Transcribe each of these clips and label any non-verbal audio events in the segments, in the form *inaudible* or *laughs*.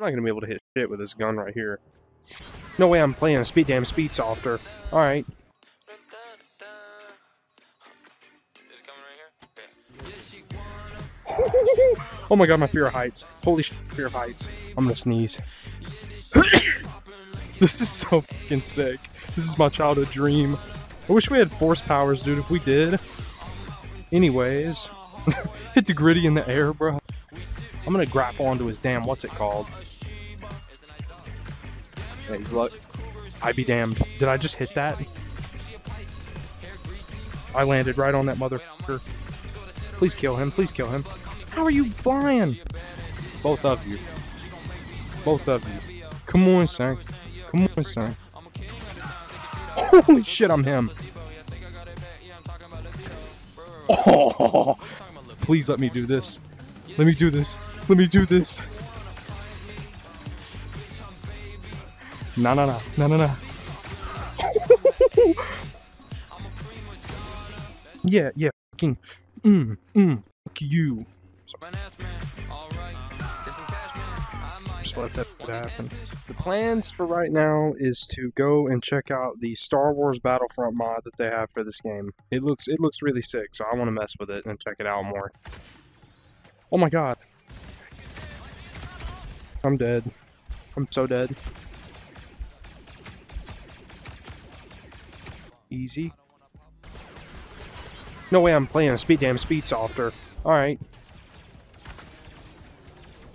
I'm not gonna be able to hit shit with this gun right here. No way I'm playing a speed damn speed softer. Alright. *laughs* oh my god, my fear of heights. Holy fear of heights. I'm gonna sneeze. *laughs* this is so fucking sick. This is my childhood dream. I wish we had force powers, dude, if we did. Anyways. *laughs* Hit the gritty in the air, bro. I'm gonna grapple onto his damn, what's it called? Yeah, he's luck. I be damned. Did I just hit that? I landed right on that motherfucker. Please kill him. Please kill him. How are you flying? Both of you. Both of you. Come on, son. Come on, son. Holy shit, I'm him. Oh, *laughs* please let me do this. Let me do this. Let me do this. No, no, no. No, no, no. *laughs* yeah, yeah. Fucking. Mm, mm. Fuck you. Just let that happen. The plans for right now is to go and check out the Star Wars Battlefront mod that they have for this game. It looks it looks really sick, so I want to mess with it and check it out more. Oh my god. I'm dead. I'm so dead. Easy. No way I'm playing a speed damn speed softer. Alright.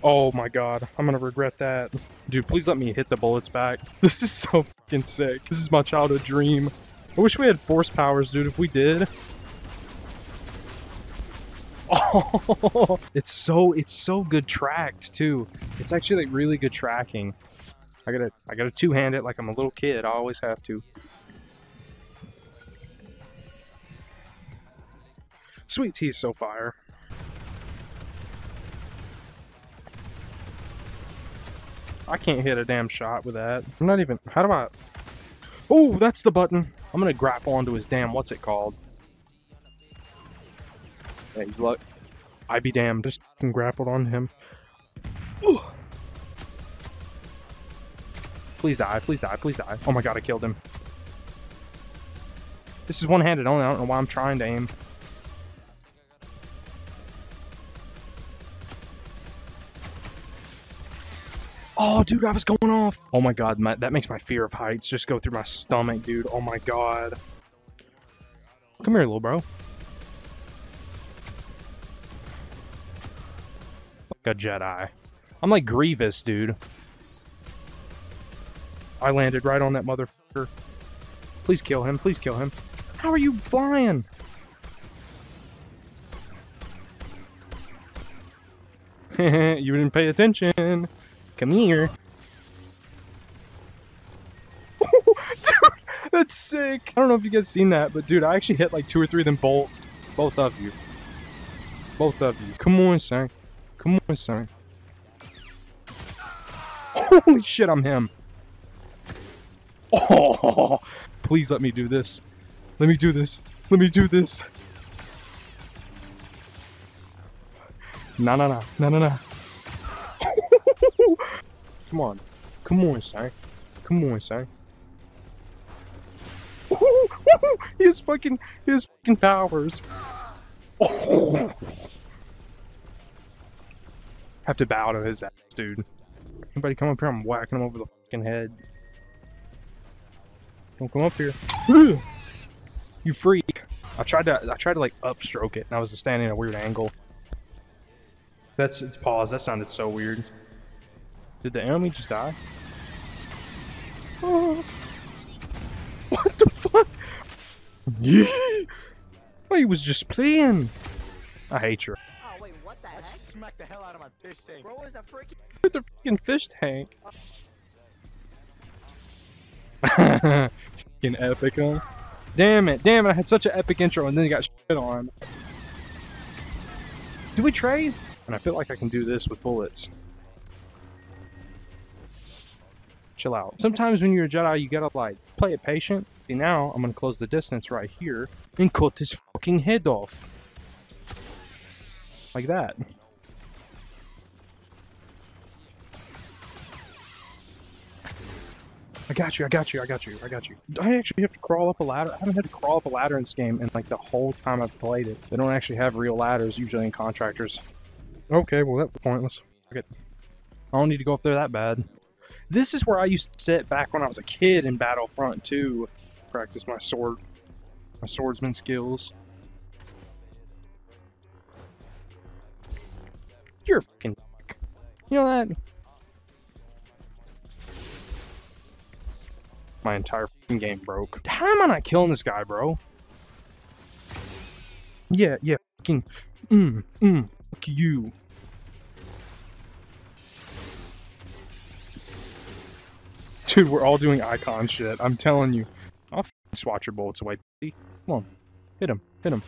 Oh my god, I'm gonna regret that. Dude, please let me hit the bullets back. *laughs* This is so fucking sick. This is my childhood dream. I wish we had force powers, dude, if we did. *laughs* Oh, it's so it's so good tracked too. It's actually like really good tracking. I gotta I gotta two hand it like I'm a little kid. I always have to. Sweet tea so fire. I can't hit a damn shot with that. I'm not even. How do I? Oh, that's the button. I'm gonna grapple onto his damn. What's it called? Yeah, he's luck. I be damned. Just grappled on him. Ooh. Please die. Please die. Please die. Oh my god, I killed him. This is one-handed only. I don't know why I'm trying to aim. Oh, dude, I was going off. Oh my god, my, that makes my fear of heights just go through my stomach, dude. Oh my god. Come here, little bro. Fuck a Jedi. I'm like Grievous, dude. I landed right on that motherfucker. Please kill him. Please kill him. How are you flying? *laughs* you didn't pay attention. Come here. *laughs* dude, that's sick. I don't know if you guys seen that, but dude, I actually hit like two or three of them bolts. Both of you. Both of you. Come on, son. Come on, son. Holy shit, I'm him. Oh, please let me do this. Let me do this. Let me do this. No, no, no. No, no, no. Come on. Come on, son. Come on, son. he has fucking, he has fucking powers. Oh. *laughs* Have to bow to his ass, dude. Anybody come up here, I'm whacking him over the fucking head. Don't come up here. *laughs* you freak. I tried to, I tried to like upstroke it, and I was standing at a weird angle. That's, it's pause. That sounded so weird. Did the enemy just die? Oh. *laughs* What the fuck? Yeah. *laughs* He was just playing. I hate you. Oh wait, what the heck? I smacked the hell out of my fish tank. Bro, is a freaking with the freaking fish tank. *laughs* freaking epic, huh? Damn it, damn it, I had such an epic intro and then you got shit on. Do we trade? And I feel like I can do this with bullets. Chill out. Sometimes when you're a Jedi, you gotta like play it patient. See now, I'm gonna close the distance right here and cut his fucking head off. Like that. I got you, I got you, I got you, I got you. I actually have to crawl up a ladder. I haven't had to crawl up a ladder in this game in like the whole time I've played it. They don't actually have real ladders usually in contractors. Okay, well that was pointless. Okay. I don't need to go up there that bad. This is where I used to sit back when I was a kid in Battlefront 2. Practice my sword, my swordsman skills. You're fucking. You know that? My entire game broke. How am I not killing this guy, bro? Yeah, yeah, fucking, mm, mm, fuck you. Dude, we're all doing icon shit. I'm telling you. I'll f***ing swat your bullets away. Come on. Hit him. Hit him.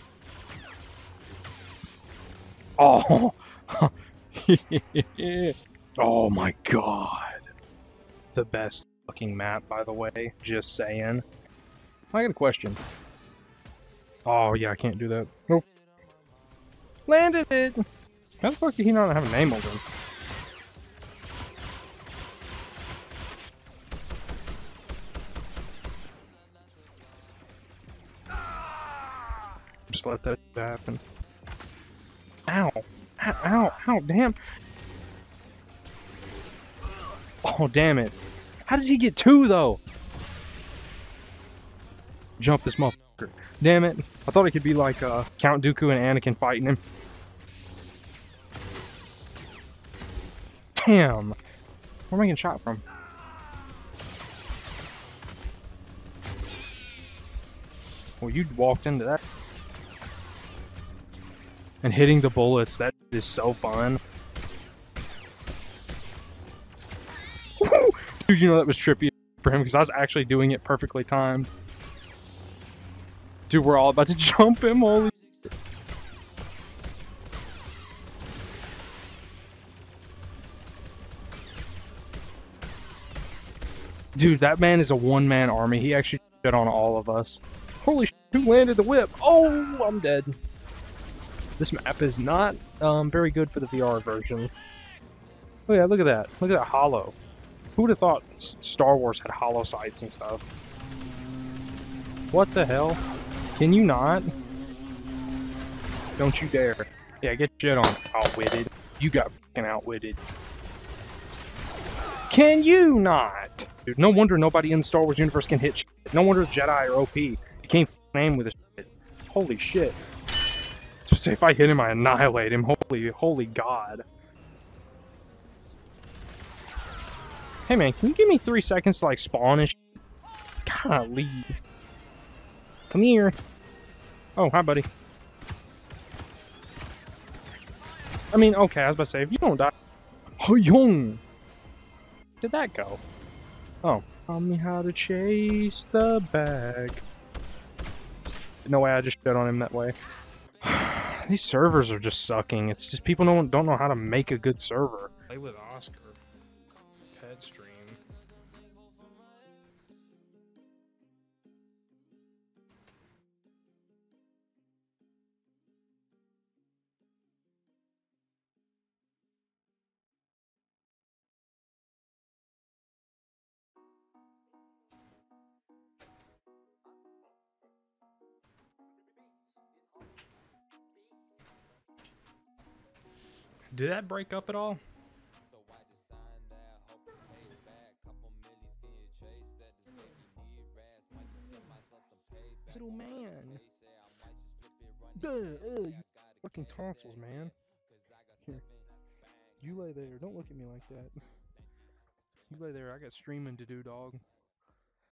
Oh. *laughs* oh my god. The best fucking map, by the way. Just saying. I got a question. Oh, yeah, I can't do that. Nope. Landed it! How the fuck did he not have a name over him? Just let that happen. Ow! Ow! Ow! Ow! Damn! Oh, damn it. How does he get two, though? Jump this motherfucker. Damn it. I thought it could be like uh, Count Dooku and Anakin fighting him. Damn. Where am I getting shot from? Well, you walked into that. And hitting the bullets, that is so fun. *laughs* Dude, you know that was trippy for him because I was actually doing it perfectly timed. Dude, we're all about to *laughs* jump him, holy Dude, that man is a one-man army. He actually shit on all of us. Holy shit, who landed the whip? Oh, I'm dead. This map is not um, very good for the VR version. Oh yeah, look at that. Look at that holo. Who would have thought Star Wars had holo sights and stuff? What the hell? Can you not? Don't you dare. Yeah, get shit on, outwitted. You got fucking outwitted. Can you not? Dude, no wonder nobody in the Star Wars universe can hit shit. No wonder Jedi are OP. You can't aim with a shit. Holy shit. Say if I hit him, I annihilate him. Holy, holy God. Hey man, can you give me three seconds to like spawn and sh Golly. Come here. Oh, hi buddy. I mean, okay, I was about to say, if you don't die... Oh, young! Did that go? Oh. Tell me how to chase the bag. No way I just shit on him that way. These servers are just sucking. It's just people don't don't know how to make a good server. Play with Oscar. Pet stream. Did that break up at all? Little man. Duh, uh, fucking tonsils, man. Here. You lay there. Don't look at me like that. *laughs* You lay there. I got streaming to do, dog.